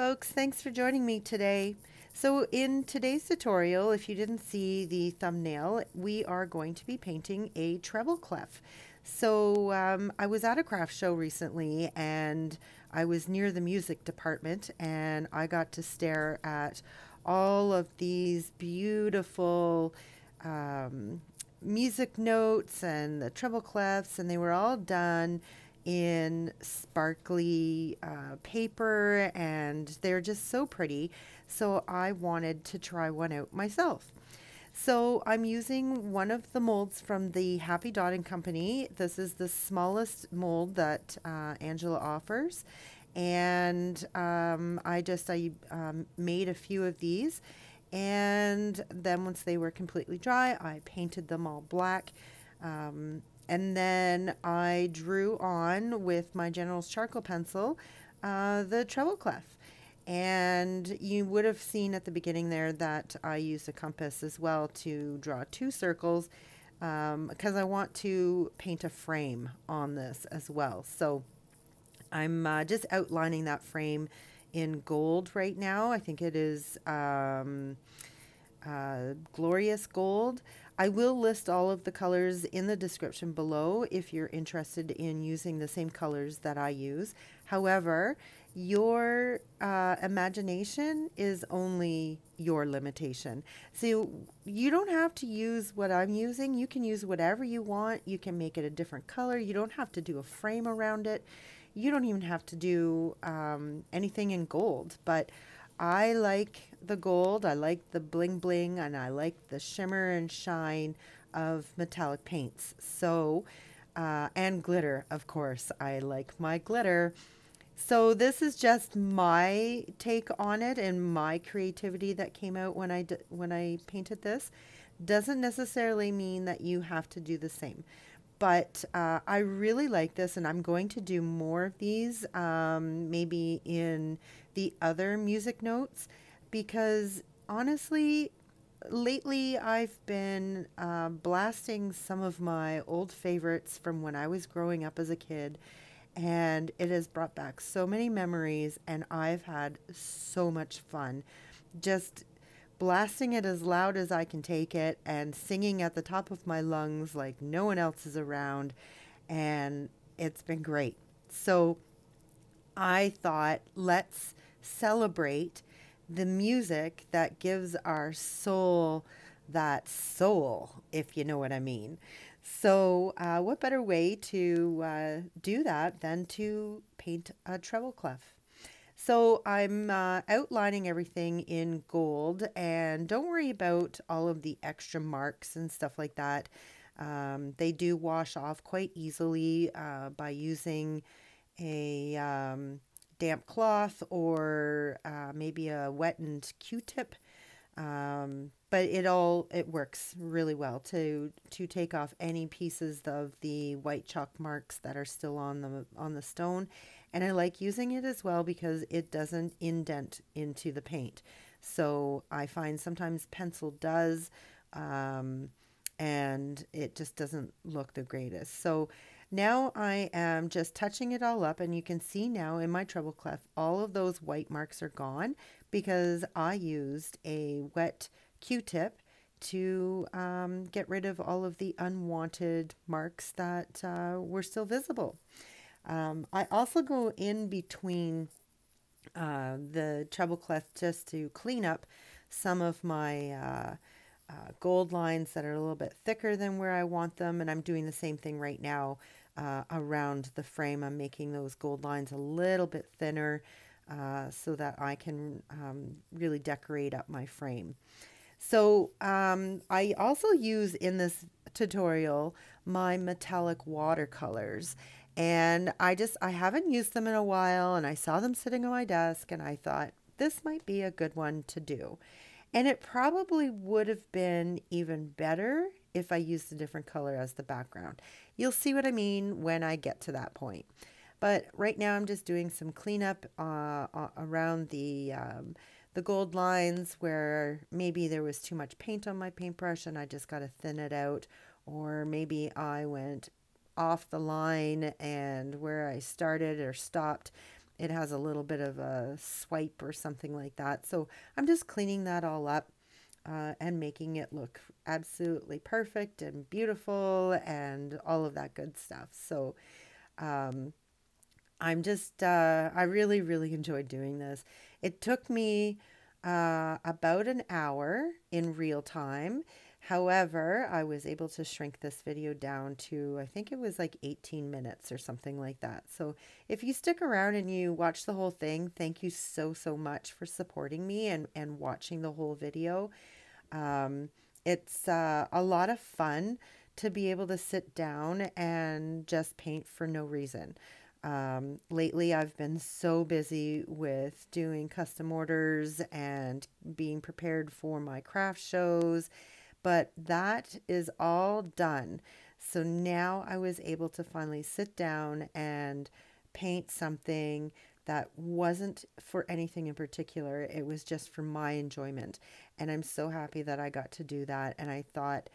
folks, thanks for joining me today. So in today's tutorial, if you didn't see the thumbnail, we are going to be painting a treble clef. So um, I was at a craft show recently and I was near the music department and I got to stare at all of these beautiful um, music notes and the treble clefs and they were all done in sparkly uh, paper and they're just so pretty. So I wanted to try one out myself. So I'm using one of the molds from the Happy Dotting Company. This is the smallest mold that uh, Angela offers. And um, I just I um, made a few of these. And then once they were completely dry, I painted them all black. Um, and then I drew on with my General's charcoal pencil uh, the treble clef. And you would have seen at the beginning there that I use a compass as well to draw two circles because um, I want to paint a frame on this as well. So I'm uh, just outlining that frame in gold right now. I think it is um, uh, glorious gold. I will list all of the colors in the description below if you're interested in using the same colors that I use. However, your uh, imagination is only your limitation. So you don't have to use what I'm using. You can use whatever you want. You can make it a different color. You don't have to do a frame around it. You don't even have to do um, anything in gold. But I like the gold, I like the bling bling, and I like the shimmer and shine of metallic paints. So, uh, and glitter, of course. I like my glitter. So this is just my take on it and my creativity that came out when I when I painted this. Doesn't necessarily mean that you have to do the same. But uh, I really like this, and I'm going to do more of these, um, maybe in the other music notes because honestly, lately I've been uh, blasting some of my old favorites from when I was growing up as a kid, and it has brought back so many memories, and I've had so much fun just blasting it as loud as I can take it and singing at the top of my lungs like no one else is around, and it's been great. So I thought, let's celebrate the music that gives our soul that soul, if you know what I mean. So, uh, what better way to uh, do that than to paint a treble clef? So, I'm uh, outlining everything in gold, and don't worry about all of the extra marks and stuff like that. Um, they do wash off quite easily uh, by using a um, damp cloth or uh, maybe a wettened Q-tip. Um, but it all it works really well to to take off any pieces of the white chalk marks that are still on the on the stone. And I like using it as well because it doesn't indent into the paint. So I find sometimes pencil does um, and it just doesn't look the greatest. So now I am just touching it all up and you can see now in my treble clef all of those white marks are gone because I used a wet Q-tip to um, get rid of all of the unwanted marks that uh, were still visible. Um, I also go in between uh, the treble clef just to clean up some of my uh, uh, gold lines that are a little bit thicker than where I want them and I'm doing the same thing right now uh, around the frame. I'm making those gold lines a little bit thinner uh, so that I can um, really decorate up my frame. So um, I also use in this tutorial my metallic watercolors and I just I haven't used them in a while and I saw them sitting on my desk and I thought this might be a good one to do. And it probably would have been even better if I used a different color as the background. You'll see what I mean when I get to that point. But right now I'm just doing some cleanup uh, around the, um, the gold lines where maybe there was too much paint on my paintbrush and I just got to thin it out. Or maybe I went off the line and where I started or stopped it has a little bit of a swipe or something like that. So I'm just cleaning that all up uh, and making it look absolutely perfect and beautiful and all of that good stuff. So um, I'm just, uh, I really, really enjoyed doing this. It took me uh, about an hour in real time. However, I was able to shrink this video down to, I think it was like 18 minutes or something like that. So if you stick around and you watch the whole thing, thank you so, so much for supporting me and, and watching the whole video. Um, it's uh, a lot of fun to be able to sit down and just paint for no reason. Um, lately, I've been so busy with doing custom orders and being prepared for my craft shows, but that is all done. So now I was able to finally sit down and paint something that wasn't for anything in particular. It was just for my enjoyment. And I'm so happy that I got to do that. And I thought,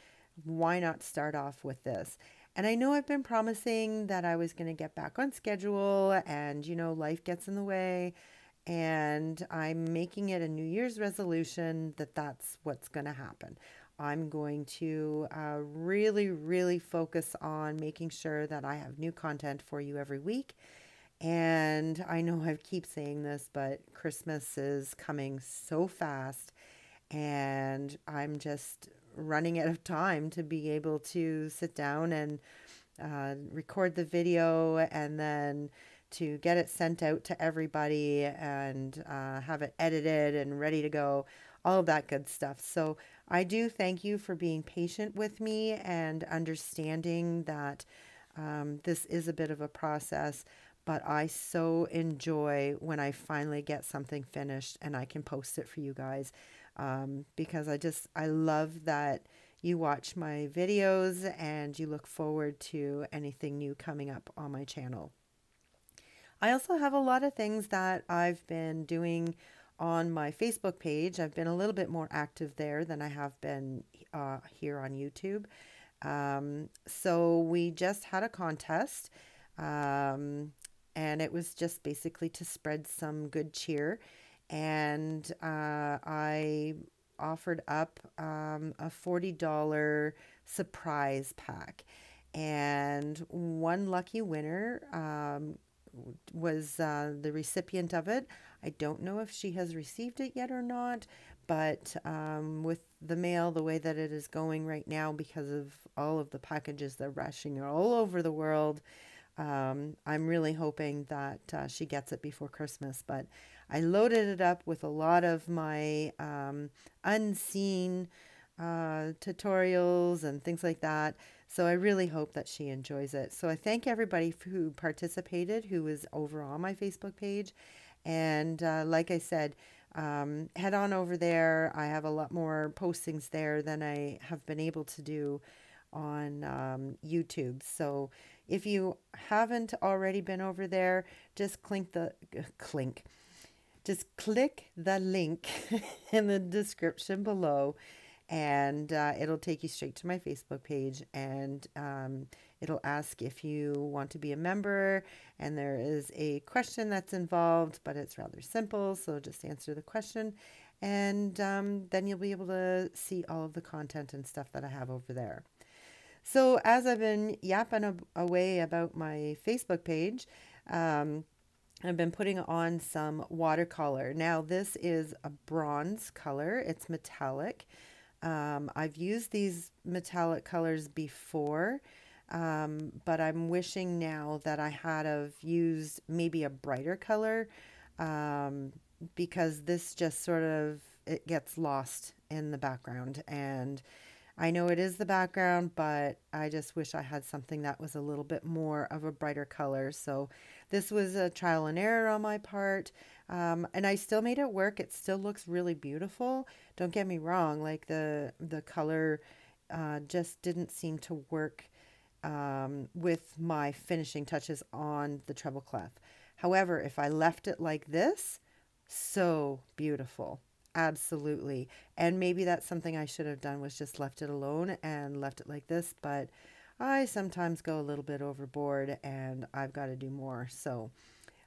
why not start off with this? And I know I've been promising that I was going to get back on schedule and, you know, life gets in the way. And I'm making it a New Year's resolution that that's what's going to happen. I'm going to uh, really, really focus on making sure that I have new content for you every week. And I know I keep saying this, but Christmas is coming so fast. And I'm just running out of time to be able to sit down and uh, record the video and then to get it sent out to everybody and uh, have it edited and ready to go, all of that good stuff. So I do thank you for being patient with me and understanding that um, this is a bit of a process, but I so enjoy when I finally get something finished and I can post it for you guys um, because I just, I love that you watch my videos and you look forward to anything new coming up on my channel. I also have a lot of things that I've been doing on my Facebook page. I've been a little bit more active there than I have been uh, here on YouTube. Um, so we just had a contest um, and it was just basically to spread some good cheer and uh, I offered up um, a $40 surprise pack. And one lucky winner um, was uh, the recipient of it. I don't know if she has received it yet or not, but um, with the mail the way that it is going right now because of all of the packages that are rushing all over the world, um, I'm really hoping that uh, she gets it before Christmas. But I loaded it up with a lot of my um, unseen uh, tutorials and things like that. So I really hope that she enjoys it. So I thank everybody who participated, who was over on my Facebook page. And uh, like I said, um, head on over there. I have a lot more postings there than I have been able to do on um, YouTube. So if you haven't already been over there, just clink the uh, clink just click the link in the description below and uh, it'll take you straight to my Facebook page and um, it'll ask if you want to be a member and there is a question that's involved but it's rather simple so just answer the question and um, then you'll be able to see all of the content and stuff that I have over there. So as I've been yapping away about my Facebook page, um, I've been putting on some watercolor. Now this is a bronze color. It's metallic. Um, I've used these metallic colors before, um, but I'm wishing now that I had of used maybe a brighter color um, because this just sort of, it gets lost in the background and I know it is the background, but I just wish I had something that was a little bit more of a brighter color. So this was a trial and error on my part. Um, and I still made it work. It still looks really beautiful. Don't get me wrong. Like the, the color uh, just didn't seem to work um, with my finishing touches on the treble clef. However, if I left it like this, so beautiful. Absolutely. And maybe that's something I should have done was just left it alone and left it like this. But I sometimes go a little bit overboard and I've got to do more. So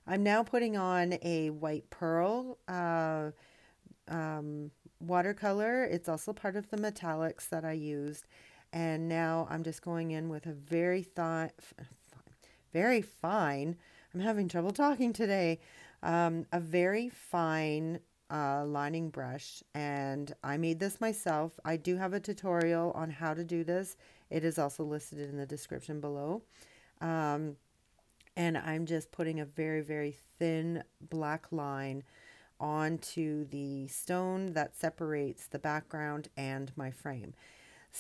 I'm now putting on a white pearl uh, um, watercolor. It's also part of the metallics that I used. And now I'm just going in with a very th- very fine, I'm having trouble talking today, um, a very fine uh, lining brush. And I made this myself. I do have a tutorial on how to do this. It is also listed in the description below. Um, and I'm just putting a very, very thin black line onto the stone that separates the background and my frame.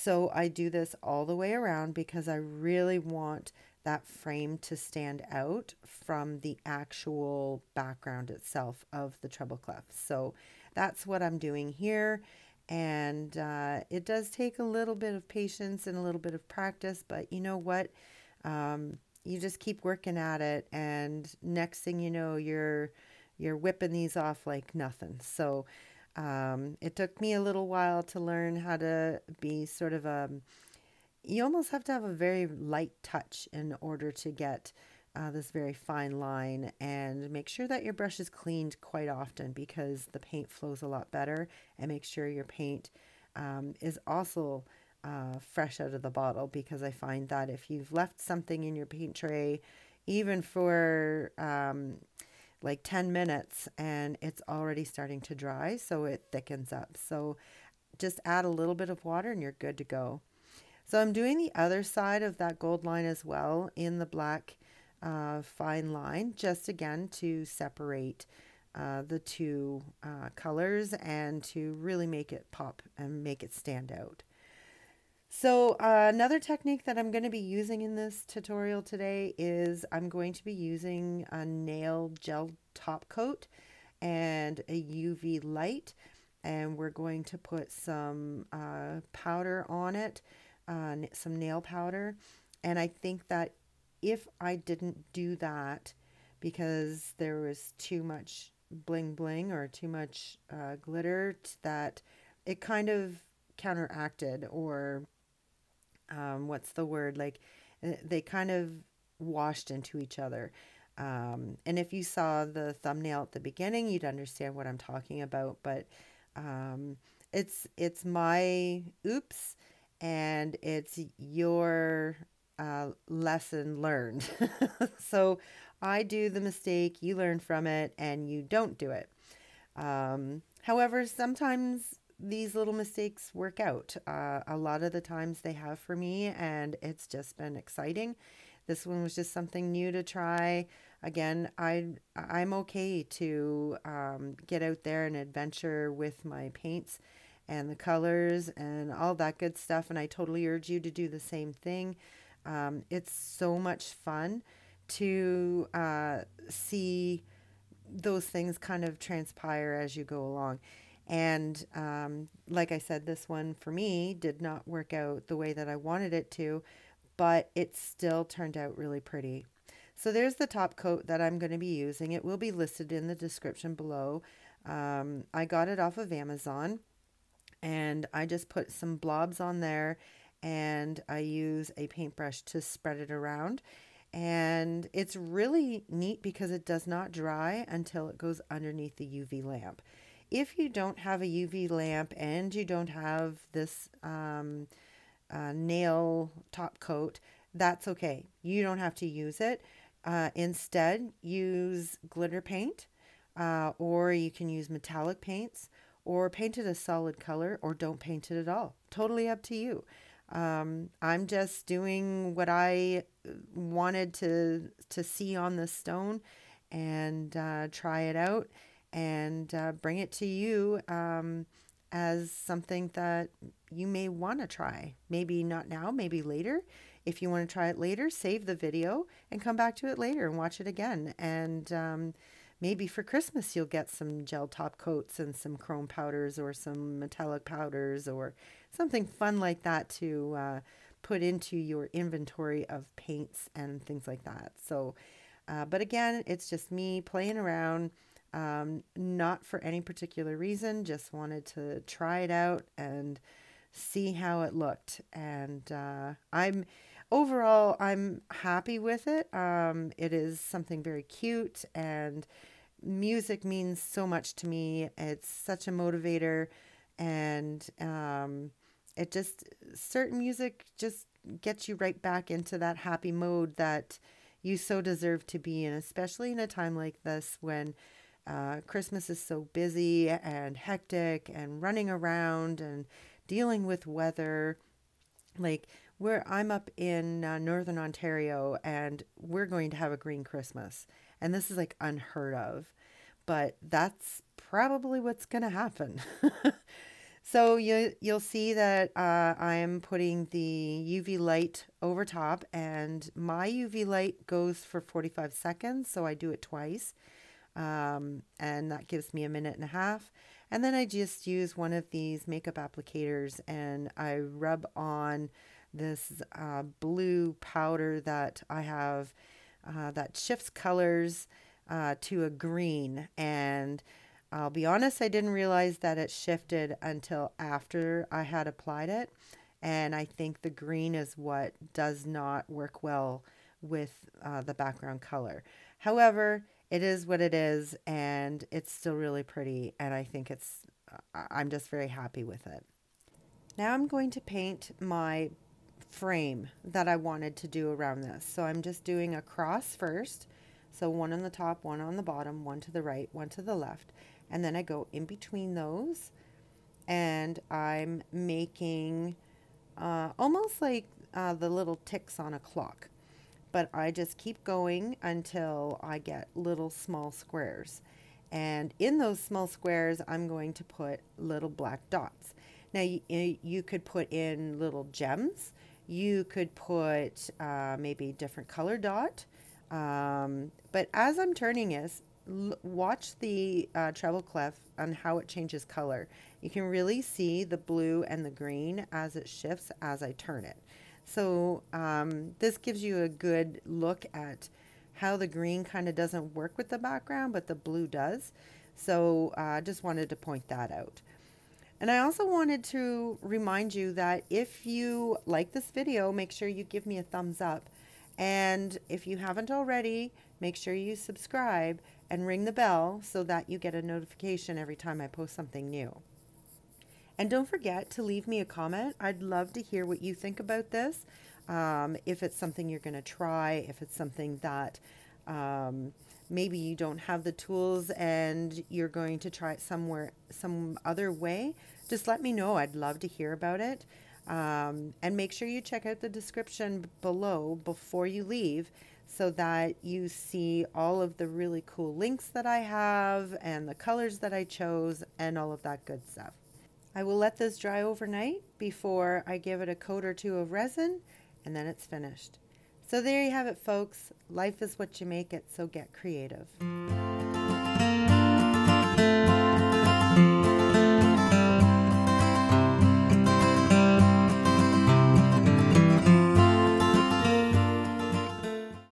So I do this all the way around because I really want that frame to stand out from the actual background itself of the treble clef. So that's what I'm doing here. And uh, it does take a little bit of patience and a little bit of practice, but you know what? Um, you just keep working at it, and next thing you know, you're you're whipping these off like nothing. So um, it took me a little while to learn how to be sort of a. You almost have to have a very light touch in order to get uh, this very fine line and make sure that your brush is cleaned quite often because the paint flows a lot better and make sure your paint um, is also uh, fresh out of the bottle because I find that if you've left something in your paint tray even for um, like 10 minutes and it's already starting to dry so it thickens up. So just add a little bit of water and you're good to go. So I'm doing the other side of that gold line as well in the black uh, fine line just again to separate uh, the two uh, colors and to really make it pop and make it stand out. So uh, another technique that I'm going to be using in this tutorial today is I'm going to be using a nail gel top coat and a UV light and we're going to put some uh, powder on it, uh, some nail powder. And I think that if I didn't do that because there was too much bling bling or too much uh, glitter that it kind of counteracted or um, what's the word? Like uh, they kind of washed into each other. Um, and if you saw the thumbnail at the beginning, you'd understand what I'm talking about. But um, it's it's my oops, and it's your uh, lesson learned. so I do the mistake, you learn from it, and you don't do it. Um, however, sometimes these little mistakes work out. Uh, a lot of the times they have for me, and it's just been exciting. This one was just something new to try. Again, I I'm okay to um, get out there and adventure with my paints and the colors and all that good stuff. And I totally urge you to do the same thing. Um, it's so much fun to uh, see those things kind of transpire as you go along. And um, like I said, this one for me did not work out the way that I wanted it to, but it still turned out really pretty. So there's the top coat that I'm going to be using. It will be listed in the description below. Um, I got it off of Amazon and I just put some blobs on there and I use a paintbrush to spread it around. And it's really neat because it does not dry until it goes underneath the UV lamp. If you don't have a UV lamp and you don't have this um, uh, nail top coat, that's okay. You don't have to use it. Uh, instead, use glitter paint uh, or you can use metallic paints or paint it a solid color or don't paint it at all. Totally up to you. Um, I'm just doing what I wanted to to see on the stone and uh, try it out and uh, bring it to you um, as something that you may want to try. Maybe not now, maybe later. If you want to try it later, save the video and come back to it later and watch it again. And um, maybe for Christmas, you'll get some gel top coats and some chrome powders or some metallic powders or something fun like that to uh, put into your inventory of paints and things like that. So, uh, but again, it's just me playing around um, not for any particular reason, just wanted to try it out and see how it looked. And uh, I'm overall, I'm happy with it. Um, it is something very cute, and music means so much to me. It's such a motivator, and um, it just certain music just gets you right back into that happy mode that you so deserve to be in, especially in a time like this when uh, Christmas is so busy and hectic and running around and dealing with weather. Like where I'm up in uh, northern Ontario and we're going to have a green Christmas. And this is like unheard of, but that's probably what's going to happen. so you you'll see that uh, I am putting the UV light over top and my UV light goes for 45 seconds. So I do it twice. Um, and that gives me a minute and a half. And then I just use one of these makeup applicators and I rub on this uh, blue powder that I have uh, that shifts colors uh, to a green. And I'll be honest, I didn't realize that it shifted until after I had applied it. And I think the green is what does not work well with uh, the background color. However, it is what it is, and it's still really pretty. And I think it's, I'm just very happy with it. Now I'm going to paint my frame that I wanted to do around this. So I'm just doing a cross first. So one on the top, one on the bottom, one to the right, one to the left. And then I go in between those and I'm making uh, almost like uh, the little ticks on a clock but I just keep going until I get little small squares. And in those small squares, I'm going to put little black dots. Now, you, you could put in little gems. You could put uh, maybe different color dot. Um, but as I'm turning this, watch the uh, treble clef on how it changes color. You can really see the blue and the green as it shifts as I turn it. So um, this gives you a good look at how the green kind of doesn't work with the background, but the blue does. So uh, I uh, just wanted to point that out. And I also wanted to remind you that if you like this video, make sure you give me a thumbs up. And if you haven't already, make sure you subscribe and ring the bell so that you get a notification every time I post something new. And don't forget to leave me a comment. I'd love to hear what you think about this. Um, if it's something you're going to try, if it's something that um, maybe you don't have the tools and you're going to try it somewhere, some other way, just let me know. I'd love to hear about it. Um, and make sure you check out the description below before you leave so that you see all of the really cool links that I have and the colors that I chose and all of that good stuff. I will let this dry overnight before I give it a coat or two of resin and then it's finished. So there you have it folks. Life is what you make it, so get creative.